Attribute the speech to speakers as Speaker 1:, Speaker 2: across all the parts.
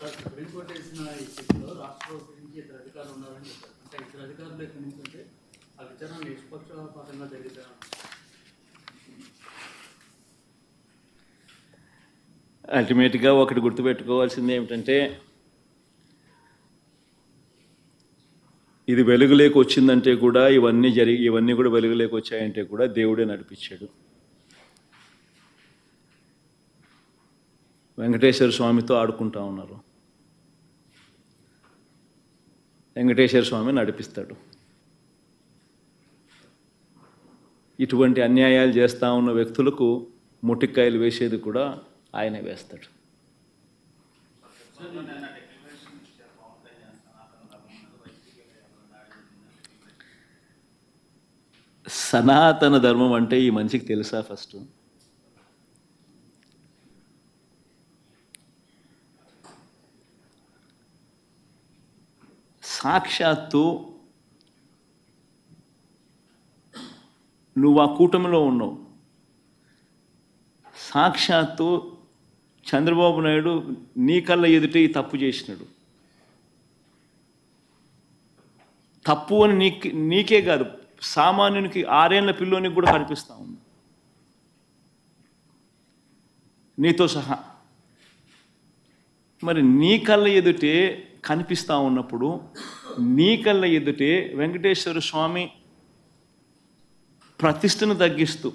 Speaker 1: Supreme court వేసిన ఈ రాష్ట్ర ప్రభుత్వానికి అధికారులు చెప్పారు. అంటే అధికారులు ఎక్కడి నుంచి అంటే ఆ విచారణ నిష్పక్షపాతంగా
Speaker 2: అల్టిమేట్గా ఒకటి గుర్తుపెట్టుకోవాల్సింది ఏమిటంటే ఇది వెలుగులోకి వచ్చిందంటే కూడా ఇవన్నీ జరిగి ఇవన్నీ కూడా వెలుగులోకి వచ్చాయంటే కూడా దేవుడే నడిపించాడు. వెంకటేశ్వర స్వామితో ఆడుకుంటా ఉన్నారు. వెంకటేశ్వర స్వామి నడిపిస్తాడు. ఇటువంటి అన్యాయాలు చేస్తూ ఉన్న వ్యక్తులకు ముటిక్కాయలు వేసేది కూడా ఆయనే వేస్తాడు. సనాతన ధర్మం అంటే ఈ మనిషికి తెలుసా ఫస్ట్? సాక్షాత్తు నువ్వు ఆ కూటమిలో ఉన్నావు. సాక్షాత్తు చంద్రబాబు నాయుడు నీ కళ్ళ ఎదుట ఈ తప్పు చేసినాడు. తప్పు అని నీకే నీకే కాదు సామాన్యునికి ఆరేళ్ళ పిల్లోనికి కూడా కనిపిస్తూ ఉంది. నీతో సహా. మరి నీ కళ్ళ ఎదుటే కనిపిస్తూ ఉన్నప్పుడు నీ కళ్ళ ఎదుటే వెంకటేశ్వర స్వామి ప్రతిష్టను తగ్గిస్తూ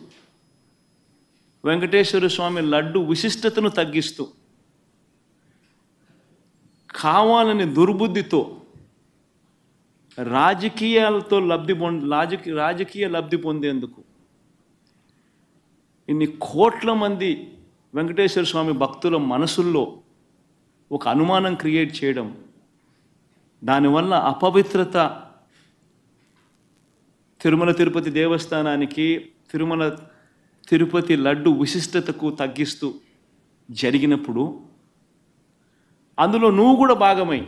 Speaker 2: వెంకటేశ్వర స్వామి లడ్డు విశిష్టతను తగ్గిస్తూ కావాలని దుర్బుద్ధితో రాజకీయాలతో లబ్ధి పొంద రాజకీయ రాజకీయ లబ్ధి పొందేందుకు ఇన్ని కోట్ల మంది వెంకటేశ్వర స్వామి భక్తుల మనసుల్లో ఒక అనుమానం క్రియేట్ చేయడం దానివల్ల అపవిత్రత తిరుమల తిరుపతి దేవస్థానానికి తిరుమల తిరుపతి లడ్డు విశిష్టతకు తగ్గిస్తూ జరిగినప్పుడు అందులో నువ్వు కూడా భాగమై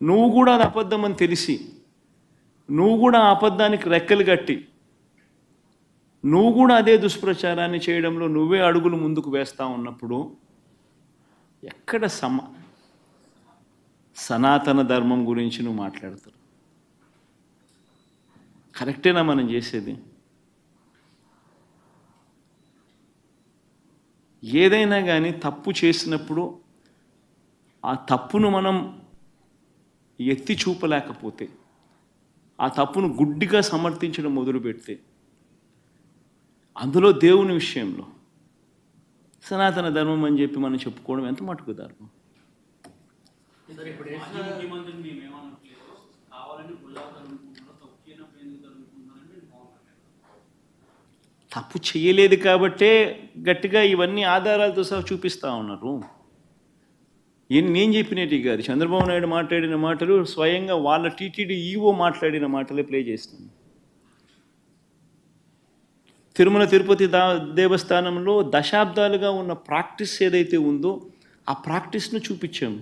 Speaker 2: నువ్వు కూడా అది అబద్ధం అని తెలిసి నువ్వు కూడా ఆ అబద్ధానికి రెక్కలు కట్టి నువ్వు కూడా అదే దుష్ప్రచారాన్ని చేయడంలో నువ్వే అడుగులు ముందుకు వేస్తూ ఉన్నప్పుడు ఎక్కడ సమ సనాతన ధర్మం గురించి నువ్వు మాట్లాడతావు. కరెక్టేనా మనం చేసేది? ఏదైనా కానీ తప్పు చేసినప్పుడు ఆ తప్పును మనం ఎత్తి చూపలేకపోతే ఆ తప్పును గుడ్డిగా సమర్థించడం మొదలు పెడితే అందులో దేవుని విషయంలో సనాతన ధర్మం అని చెప్పి మనం చెప్పుకోవడం ఎంత మటుకు ధర్మం
Speaker 1: సార్ ఇప్పుడు
Speaker 3: మాజీ
Speaker 1: వేసిన
Speaker 3: ముఖ్యమంత్రిని మేము ఏమనట్లేదు. కావాలని గుల్లా తరుముకుంటున్నారో తప్పు చేయనప్పుడు ఎందుకు తరుముకుంటున్నారని మేము పవన్ కళ్యాణ్
Speaker 2: తప్పు చేయలేదు కాబట్టే గట్టిగా ఇవన్నీ ఆధారాలతో సహా చూపిస్తూ ఉన్నారు. ఏం- నేను చెప్పినట్టు కాదు చంద్రబాబు నాయుడు మాట్లాడిన మాటలు స్వయంగా వాళ్ళ టీటీడీ ఈవో మాట్లాడిన మాటలే ప్లే చేస్తున్నాను తిరుమల తిరుపతి దా దేవస్థానంలో దశాబ్దాలుగా ఉన్న ప్రాక్టీస్ ఏదైతే ఉందో ఆ ప్రాక్టీస్ను చూపించాము.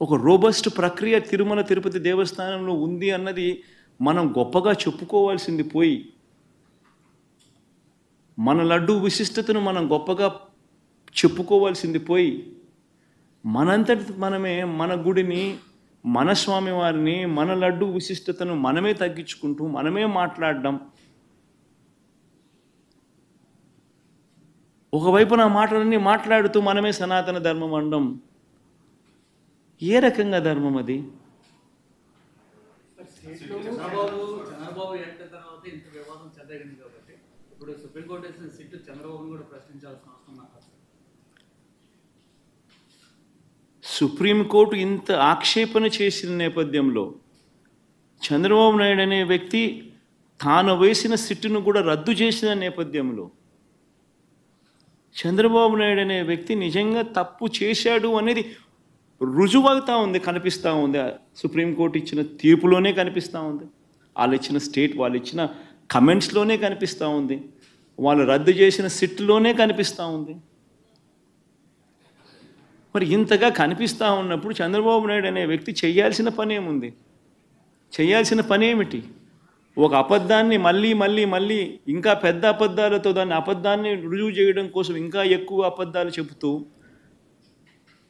Speaker 2: ఒక రోబస్ట్ ప్రక్రియ తిరుమల తిరుపతి దేవస్థానంలో ఉంది అన్నది మనం గొప్పగా చెప్పుకోవాల్సింది పోయి మన లడ్డు విశిష్టతను మనం గొప్పగా చెప్పుకోవాల్సింది పోయి మనంతటి మనమే మన గుడిని మన స్వామి వారిని మన లడ్డు విశిష్టతను మనమే తగ్గించుకుంటూ మనమే మాట్లాడడం. ఒకవైపు నా మాటలన్నీ మాట్లాడుతూ మనమే సనాతన ధర్మం అనడం ఏ రకంగా ధర్మం అది.
Speaker 1: సుప్రీంకోర్టు
Speaker 2: ఇంత ఆక్షేపణ చేసిన నేపథ్యంలో చంద్రబాబు నాయుడు అనే వ్యక్తి తాను వేసిన సిట్టును కూడా రద్దు చేసిన నేపథ్యంలో చంద్రబాబు నాయుడు అనే వ్యక్తి నిజంగా తప్పు చేశాడు అనేది రుజువవుతూ ఉంది కనిపిస్తూ ఉంది. సుప్రీంకోర్టు ఇచ్చిన తీర్పులోనే కనిపిస్తూ ఉంది. వాళ్ళు ఇచ్చిన స్టేట్ వాళ్ళు ఇచ్చిన కమెంట్స్లోనే కనిపిస్తూ ఉంది. వాళ్ళు రద్దు చేసిన సిట్లోనే కనిపిస్తూ ఉంది. మరి ఇంతగా కనిపిస్తూ ఉన్నప్పుడు చంద్రబాబు నాయుడు అనే వ్యక్తి చేయాల్సిన పని ఏముంది? చేయాల్సిన పని ఏమిటి? ఒక అబద్ధాన్ని మళ్ళీ మళ్ళీ మళ్ళీ ఇంకా పెద్ద అబద్ధాలతో దాన్ని అబద్ధాన్ని రుజువు చేయడం కోసం ఇంకా ఎక్కువ అబద్ధాలు చెబుతూ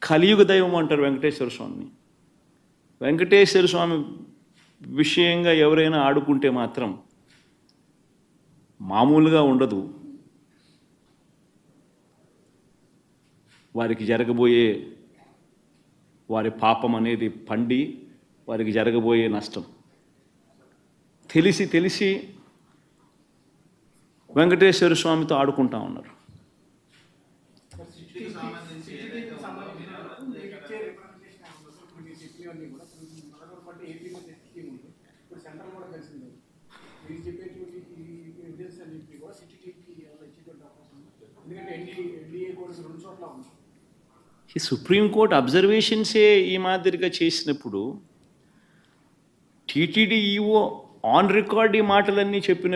Speaker 2: కలియుగ దైవం అంటారు వెంకటేశ్వర స్వామిని. వెంకటేశ్వర స్వామి విషయంగా ఎవరైనా ఆడుకుంటే మాత్రం మామూలుగా ఉండదు. వారికి జరగబోయే వారి పాపం అనేది పండి వారికి జరగబోయే నష్టం. తెలిసి తెలిసి వెంకటేశ్వర స్వామితో ఆడుకుంటా ఉన్నారు
Speaker 4: సిటీకి సంబంధించి ఏదైతే ఉందో
Speaker 5: మీకు ఇచ్చే రిప్రజెంటేషన్ ఏమన్నా సార్? ఇప్పుడు మీరు చెప్పినవన్నీ కూడా ఇప్పుడు నలభై పాటు ఏపీలో స్కీమ్ ఉంది. ఇప్పుడు సెంట్రల్ కూడా కలిసింది మీరు చెప్పేటువంటి ఈ ఎవిడెన్స్ చెప్పి కూడా సిటీ టీమ్కి ఇచ్చేటువంటి అవకాశం ఎందుకంటే ఎన్డీ ఎన్డీఏ కూడా రెండు చోట్ల ఉంది.
Speaker 2: ఈ సుప్రీంకోర్టు అబ్జర్వేషన్సే ఈ మాదిరిగా చేసినప్పుడు టీటీడీ ఈఓ ఆన్ రికార్డ్ ఈ మాటలన్నీ చెప్పిన